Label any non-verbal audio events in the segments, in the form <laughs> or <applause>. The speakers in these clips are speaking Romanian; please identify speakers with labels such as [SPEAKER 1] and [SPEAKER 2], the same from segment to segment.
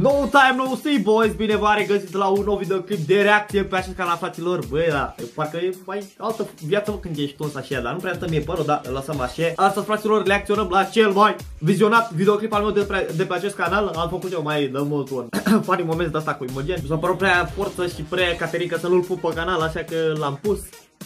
[SPEAKER 1] No time, no see, boys! Bine v-am regăsit la un nou videoclip de reacție pe acest canal, fraților. Băi, da, parcă e mai altă viață mă, când ești tuns așa, dar nu prea mie părul, dar lăsăm așa. Astăzi, fraților, reacționăm la cel mai vizionat videoclip al meu de pe, de pe acest canal. Am făcut eu mai de mult un <coughs> funny moment de asta cu Imogen. Mi s-a părut prea forță și prea caterincă să nu-l pup pe canal, așa că l-am pus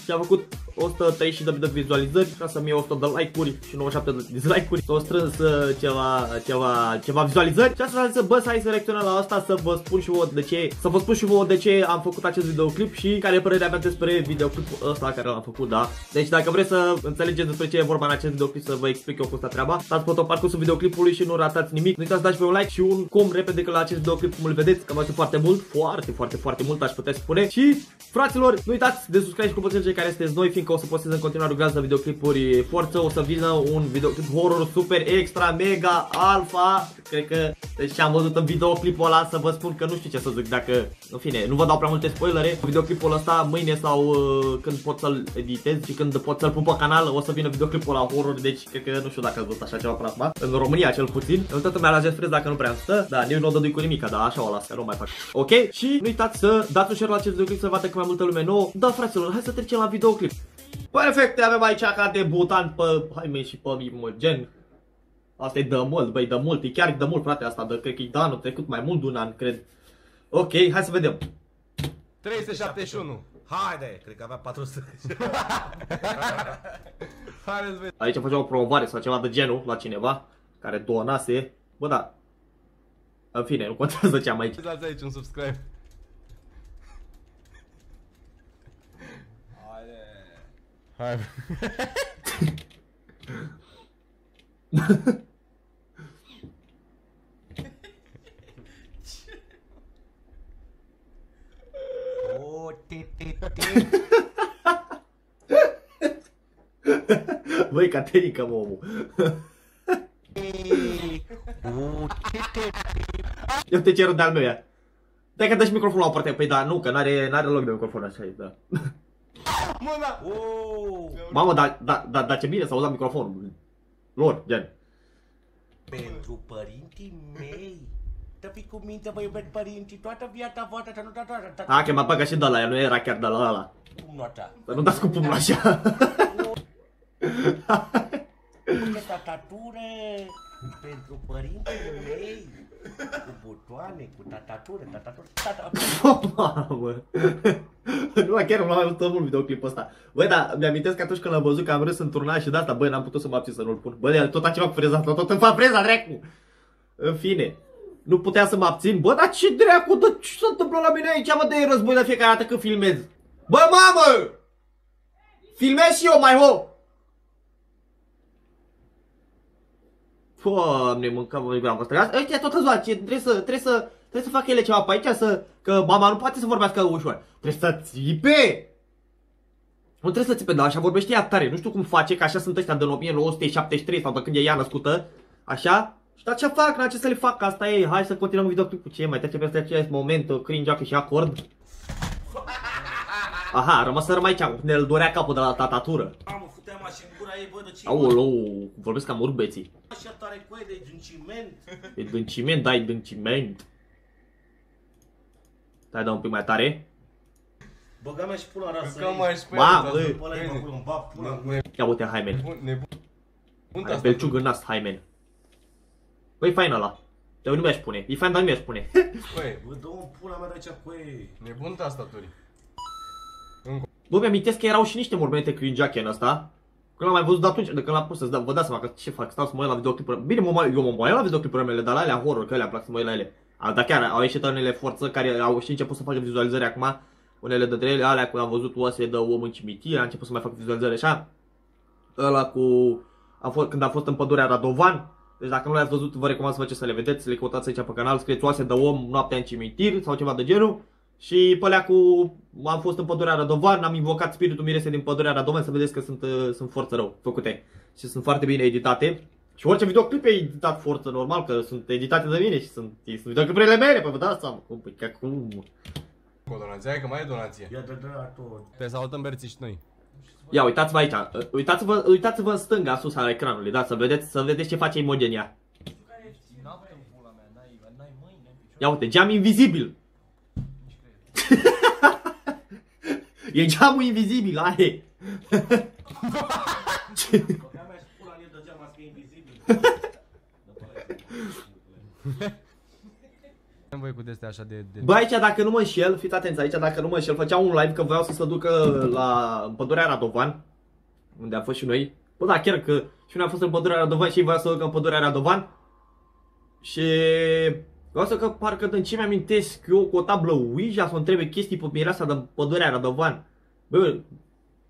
[SPEAKER 1] și a făcut 132 de vizualizări, 6100 de like-uri și 97 de dislike-uri. S-au strâns uh, ceva, ceva, ceva vizualizări și asta să bă, să hai să reacționăm la asta, să vă spun și vouă de ce, să vă spun și vouă de ce am făcut acest videoclip și care e părerea mea despre videoclipul ăsta care l-am făcut, da. Deci dacă vreți să înțelegeți despre ce e vorba în acest videoclip, să vă explic eu cu asta treaba, stați pe tot parcursul videoclipului și nu ratați nimic. Nu uitați să dați pe un like și un cum repede că la acest videoclip cum îl vedeți, că mă foarte mult, foarte, foarte, foarte mult aș putea spune. Și fraților, nu uitați de subscribe și cu cei care sunteți noi, fiindcă o să postez în continuare rugați de videoclipuri forță, o să vină un videoclip horror super extra mega alfa, cred că deci am văzut în videoclipul ăla să vă spun că nu știu ce să zic dacă, în fine, nu vă dau prea multe spoilere. Videoclipul ăsta mâine sau uh, când pot să-l editez și când pot să-l pun pe canal, o să vină videoclipul ăla horror, deci cred că nu știu dacă ați văzut așa ceva până acum, în România cel puțin. În toată lumea la frez dacă nu prea stă, da, nici nu o dădui cu nimica, dar așa o las, că nu mai fac. Ok? Și nu uitați să dați un share la acest videoclip să vadă că mai multă lume nouă. Da, fraților, hai să trecem la videoclip. Perfect, avem aici ca debutant pe Jaime și pe Imogen. Asta e de mult, băi, de mult, e chiar de mult, frate, asta, de, cred că e de anul trecut, mai mult de un an, cred. Ok, hai să vedem.
[SPEAKER 2] 371. Haide, cred că avea 400. <laughs> Haideți vedem.
[SPEAKER 1] Aici facem o promovare sau ceva de genul la cineva care donase. Bă, da. În fine, nu contează ce am aici.
[SPEAKER 2] Dați aici un subscribe. Hai.
[SPEAKER 3] O, te, te, te.
[SPEAKER 1] Băi, catenică, mă, omul. <laughs>
[SPEAKER 3] O, te, te, te.
[SPEAKER 1] Eu te cer de-al meu, ia. Dai că dă și microfonul la o parte. Păi da, nu, că n-are, n-are loc de microfon așa, da.
[SPEAKER 2] Mâna!
[SPEAKER 3] O,
[SPEAKER 1] Mamă, dar da, da, da, ce bine să auzam microfonul. Lor, gen.
[SPEAKER 3] pentru părinții mei. Să fii cu minte, mă iubesc părinții, toată viața voastră, să nu dați așa,
[SPEAKER 1] A, că mă băga și de la ea, nu era chiar de la ăla.
[SPEAKER 3] cum așa.
[SPEAKER 1] Să nu dați cu pumnul așa.
[SPEAKER 3] Cu tatatură pentru părinții mei. Cu butoane, cu tatatură, tatatură, tatatură. <laughs>
[SPEAKER 1] Mamă. <laughs> Nu, chiar nu am mai văzut mult videoclipul ăsta. Băi, dar mi-amintesc că atunci când l-am văzut că am râs în turnaj și de asta, băi, n-am putut să mă abțin să nu-l pun. Băi, tot altceva cu freza asta, tot îmi fac freza, dracu. În fine. Nu putea să mă abțin. Bă, dar ce dracu, de ce se întâmplă la mine aici, mă, de război de fiecare dată când filmez? Bă, mamă! Filmez și eu, mai ho! Doamne, mâncam voi gura voastră. Ăștia tot răzua, ce trebuie să, trebuie să, trebuie să facă ele ceva pe aici, să, că mama nu poate să vorbească ușor. Trebuie să țipe! Nu trebuie să țipe, dar așa vorbește ea tare. Nu știu cum face, că așa sunt ăștia din 1973 sau de când e ea născută. Așa? Și dar ce fac? N-a ce să le fac? Asta e. Hai să continuăm videoclipul. Ce mai trece peste acest moment, cringe și acord. <laughs> Aha, a rămas să rămâi aici, ne-l dorea capul de la tatatură.
[SPEAKER 3] Mamă, futeam așa în gura ei, bă, de ce?
[SPEAKER 1] Aoleu, vorbesc cam urbeții.
[SPEAKER 3] Așa tare cu ei de din ciment.
[SPEAKER 1] E din ciment, dai din ciment. Dai, da un pic mai tare.
[SPEAKER 3] Băga mea și pula rasă.
[SPEAKER 2] Că mai spui.
[SPEAKER 1] Ba, bă.
[SPEAKER 3] Păla e mă pula, îmi bag pula.
[SPEAKER 1] Ia uite, Haimen.
[SPEAKER 2] Nebun, nebun. Bun
[SPEAKER 1] Are
[SPEAKER 2] asta.
[SPEAKER 1] belciug în nas, Haimen. Băi, fain ăla. Dar eu nu mi-aș pune. E fain, dar nu mi-aș pune. <laughs>
[SPEAKER 2] Băi,
[SPEAKER 3] Bă, dă-o pula mea de aici cu ei.
[SPEAKER 2] nebun tastaturii.
[SPEAKER 1] Bă, mi-amintesc că erau și niște mormente cringe în ăsta. Când l-am mai văzut de atunci, de când l-am pus să vă dați seama că ce fac, stau să mă uit la videoclipuri. Bine, mă, mai- eu mă mai uit la videoclipurile mele, dar la alea horror, că alea îmi plac să mă uit la ele. A, dar chiar au ieșit unele forță care au și început să facă vizualizări acum. Unele dintre ele, alea când am văzut oase de om în cimitir, a început să mai fac vizualizări așa. Ăla cu... A fost, când a fost în pădurea Radovan, deci dacă nu le-ați văzut, vă recomand să faceți să le vedeți, le căutați aici pe canal, scrieți oase de om, noaptea în cimitir sau ceva de genul. Și pe alea cu... am fost în pădurea Radovan, am invocat spiritul mirese din pădurea Radovan să vedeți că sunt, uh, sunt forță rău făcute. Și sunt foarte bine editate. Și orice videoclip e editat forță normal, că sunt editate de mine și sunt, sunt videoclipurile mele, pe vă dați seama. Cum, păi, că cum...
[SPEAKER 2] Cu o donație, hai că mai e donație.
[SPEAKER 3] Ia de dracu.
[SPEAKER 2] Te salutăm Berții și noi.
[SPEAKER 1] Ia, uitați-vă aici, uh, uitați-vă, uitați-vă în stânga, sus al ecranului, da, să vedeți, să vedeți ce face Imogenia.
[SPEAKER 4] Noapte în pula mea, n-ai, n-ai mâine.
[SPEAKER 1] Ia uite, geam invizibil. <laughs> e geamul invizibil, aia <laughs>
[SPEAKER 3] Băgea mea și pula în el de geam, că e invizibil. <laughs>
[SPEAKER 2] Am voi cu de așa de... de...
[SPEAKER 1] Bă, aici dacă nu mă înșel, fiți atenți aici, dacă nu mă înșel, făceam un live că voiau să se ducă la în pădurea Radovan, unde am fost și noi. Bă, da, chiar că și noi am fost în pădurea Radovan și ei voiau să se ducă în pădurea Radovan. Și vreau să că parcă din ce mi-amintesc eu cu o tablă Ouija să o întrebe chestii pe mireasa din pădurea Radovan. Bă,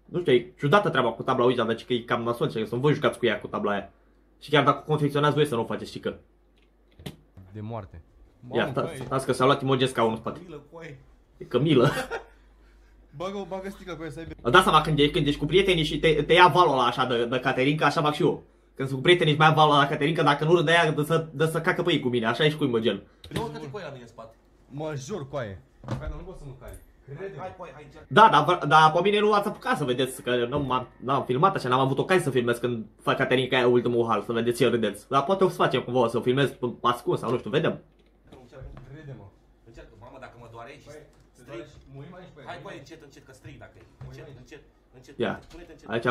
[SPEAKER 1] nu știu, e ciudată treaba cu tabla Ouija, dar că e cam nasol, că să nu voi jucați cu ea, cu tabla aia. Și chiar dacă o confecționați voi să nu o faceți, știi că.
[SPEAKER 2] De moarte.
[SPEAKER 1] Ia,
[SPEAKER 2] Mamă,
[SPEAKER 1] stați,
[SPEAKER 2] băi,
[SPEAKER 1] stați că s-a luat Imogen scaunul în spate.
[SPEAKER 3] Milă, coaie.
[SPEAKER 1] E Cămilă.
[SPEAKER 2] Bagă, bagă sticla cu ea să aibă...
[SPEAKER 1] Îmi dau seama când ești, când ești cu prietenii și te, te ia valul ăla așa de, de Caterinca, așa fac și eu. Când sunt cu prietenii și mai ia valul ăla la Caterinca, dacă nu râde aia, de să, de să cacă pe ei cu mine, așa e și cu Imogen.
[SPEAKER 3] Nu urcă-te coaie la mine în spate.
[SPEAKER 2] Mă jur, coaie. Coaie, dar nu pot să nu cai.
[SPEAKER 3] Hai, coaie, hai, încerc.
[SPEAKER 1] Da, dar, vă- dar pe mine nu ați apucat să vedeți, că nu m-am, n-am filmat așa, n-am avut ocazie să filmez când fac Caterinca aia ultimul hal, să vedeți eu râdeți. Dar poate o să facem cumva, o să o filmez pe pe ascuns sau nu știu, vedem.
[SPEAKER 3] Nu, încerc.
[SPEAKER 2] Crede-mă.
[SPEAKER 3] Încerc. Mamă, dacă mă doare și
[SPEAKER 2] Băi, te
[SPEAKER 3] strig.
[SPEAKER 2] doare și murim aici pe
[SPEAKER 3] Hai, coaie, încet, încet, că strig dacă e. Încet, încet, încet.
[SPEAKER 1] Ia.
[SPEAKER 3] Pune-te încet.
[SPEAKER 1] Aici,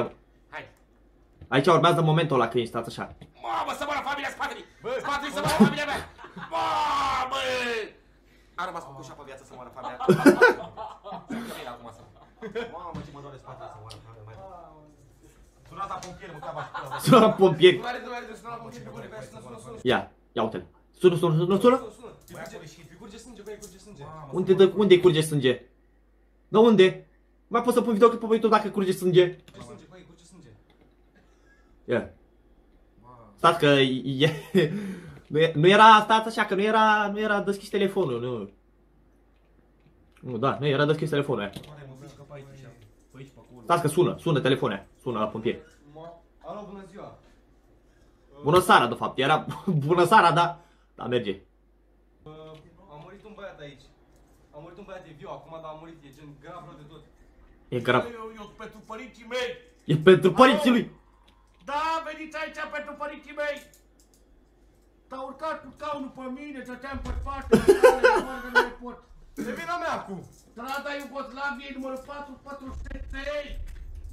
[SPEAKER 3] Hai.
[SPEAKER 1] aici urmează momentul ăla când stați așa.
[SPEAKER 3] Mamă, să moară familia spatele!
[SPEAKER 2] Bă!
[SPEAKER 3] Spatele să moară familia mea! Mamă! A rămas cu cușa pe viață să moară familia. <laughs> Să acum să. Mamă, ce mă doare spatele să moară familia mea. Sunat la pompieri, mă capa și pula.
[SPEAKER 1] Sună pompieri.
[SPEAKER 2] Nu are de de sună la pompieri pe bune, sună, sună, sună.
[SPEAKER 1] Ia, ia uite-l. Sună, sună, sună, sună.
[SPEAKER 2] Sună,
[SPEAKER 3] Băi, acolo e și...
[SPEAKER 2] Îi curge sânge, băi, îi curge sânge.
[SPEAKER 3] Mamă,
[SPEAKER 1] Unde, dă, unde curge sânge? Da unde? Mai poți să pun videoclip pe YouTube dacă curge sânge?
[SPEAKER 2] Curge sânge, băi, curge sânge.
[SPEAKER 1] Ia. Stați că e, nu, e, nu era, stați așa, că nu era, nu era deschis telefonul, nu. Nu, da, nu era deschis telefonul aia.
[SPEAKER 3] Oare mă mișcă pe aici, așa. Pe aici, pe acolo.
[SPEAKER 1] Stați că sună, sună telefonul aia, sună la pompieri.
[SPEAKER 2] Alo, bună ziua.
[SPEAKER 1] Bună seara, de fapt, era <laughs> bună seara, da, da, merge.
[SPEAKER 2] Uh, A murit un băiat aici. A murit un băiat, e viu acum, dar a murit, e gen grav rău de tot.
[SPEAKER 1] E grav.
[SPEAKER 3] Eu, eu, pentru părinții mei!
[SPEAKER 1] E pentru părinții lui.
[SPEAKER 3] Da, veniți aici pentru părinții mei! S-a urcat cu scaunul pe mine, stăteam pe spate, nu mai pot.
[SPEAKER 2] De vina mea acum.
[SPEAKER 3] Strada Iugoslaviei, numărul 4, 403.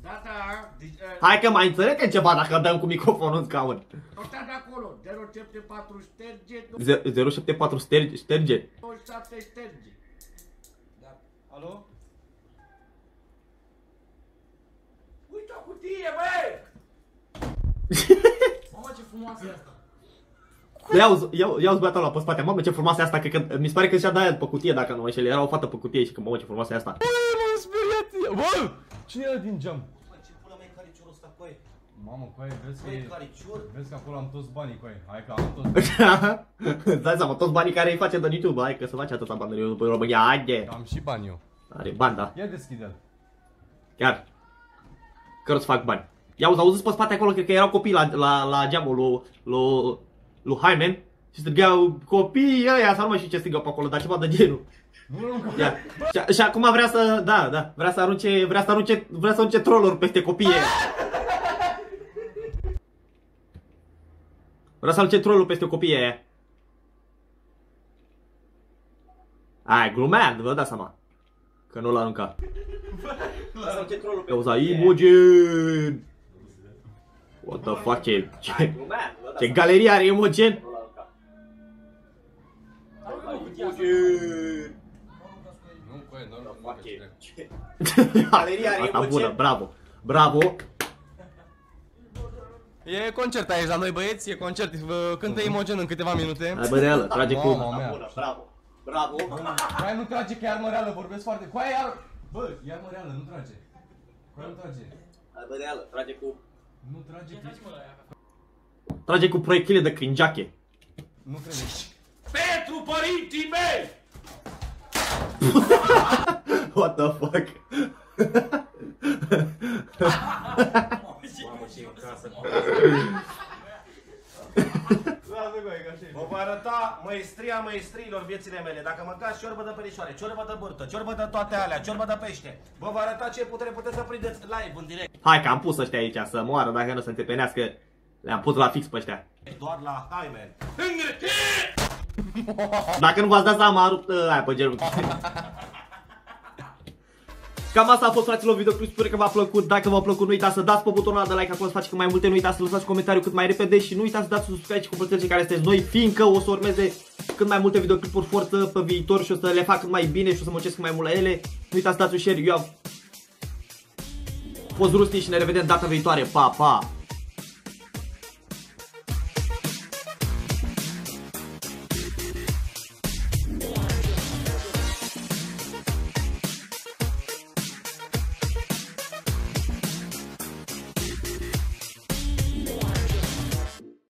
[SPEAKER 3] Da, da, deci, uh,
[SPEAKER 1] Hai că mai înțelegem ceva dacă dăm cu microfonul în scaun.
[SPEAKER 3] tot de acolo, 074 șterge,
[SPEAKER 1] 0- 074 sterge, șterge.
[SPEAKER 3] 27 șterge. Da.
[SPEAKER 2] Alo?
[SPEAKER 3] Uite o cutie, băi! <laughs> Mamă, ce frumoasă e asta!
[SPEAKER 1] Iau, iau, iau băiatul ăla pe spate. Mamă, ce frumoasă e asta. Cred că, mi se pare că și-a dat pe cutie, dacă nu mă înșel. Era o fată pe cutie și că, mamă, ce frumoasă e asta.
[SPEAKER 2] M-am speriat. Bă! Cine era din geam?
[SPEAKER 3] Bă, ce pula mea e cariciorul ăsta, coaie?
[SPEAKER 2] Mamă, coaie, vezi că
[SPEAKER 3] Băi,
[SPEAKER 2] e...
[SPEAKER 3] caricior?
[SPEAKER 2] Vezi că acolo am toți banii, coaie. Hai că am toți <laughs> banii.
[SPEAKER 1] Îți dai seama, toți banii care îi face de YouTube, hai că să face atâta bani de YouTube în România, haide!
[SPEAKER 2] Am și bani eu.
[SPEAKER 1] Are bani, da,
[SPEAKER 2] Ia deschide-l.
[SPEAKER 1] chiar. Că îți fac bani. Ia uzi, auziți pe spate acolo, cred că erau copii la, la, la geamul lui, lui, lui Hyman și strigau copiii ăia, sau nu mai știu ce strigau pe acolo, dar ceva de genul.
[SPEAKER 2] Nu, nu, nu.
[SPEAKER 1] Ia. Și, și acum vrea să, da, da, vrea să arunce, vrea să arunce, vrea să arunce trolluri peste copiii ăia. Vrea să arunce trollul peste copiii ăia. Ai, glumeam, vă dați seama. Că nu l-a aruncat. Cauza Imogen! What the fuck, ce, ce, ce galerie are Imogen?
[SPEAKER 2] Nu, coaie, doar nu că ce <laughs>
[SPEAKER 1] Galeria are Asta bună, bravo, bravo.
[SPEAKER 2] E concert aici la noi băieți, e concert, vă cântă Imogen în câteva minute.
[SPEAKER 1] Hai bă, reală, trage cu...
[SPEAKER 2] Mama mea.
[SPEAKER 1] bravo, bravo.
[SPEAKER 2] Coaie nu trage că e armă reală, vorbesc foarte... Coaie iar... Bă, e armă reală, nu trage. Coaie nu trage.
[SPEAKER 1] Hai bă, reală, trage cu...
[SPEAKER 2] Nu trage, că
[SPEAKER 1] Trage cu proiectile de crinjache.
[SPEAKER 2] Nu crede.
[SPEAKER 3] Pentru părinții mei! <laughs>
[SPEAKER 1] What the fuck? <laughs>
[SPEAKER 3] Mamă, ce e în casă.
[SPEAKER 2] Lasă, coaie, că așa e.
[SPEAKER 3] Vă va arăta măestria măestriilor viețile mele. Dacă mâncați ciorbă de perișoare, ciorbă de burtă, ciorbă de toate alea, ciorbă de pește, vă va arăta ce putere puteți să prindeți live în direct.
[SPEAKER 1] Hai că am pus ăștia aici să moară dacă nu se întepenească. Le-am pus la fix pe ăștia.
[SPEAKER 3] Doar la Hymen.
[SPEAKER 1] Dacă nu v-ați dat seama, am rupt uh, aia pe genul. Cam asta a fost fraților videoclip, sper că v-a plăcut. Dacă v-a plăcut nu uitați să dați pe butonul ăla de like acolo să faceți cât mai multe. Nu uitați să lăsați comentariu cât mai repede Și nu uitați să dați subscribe și cu care sunteți noi Fiindcă o să urmeze cât mai multe videoclipuri forță pe viitor Și o să le fac cât mai bine și o să muncesc cât mai mult la ele. Nu uitați să dați un share, eu am fost Rusti și ne revedem data viitoare. Pa, pa!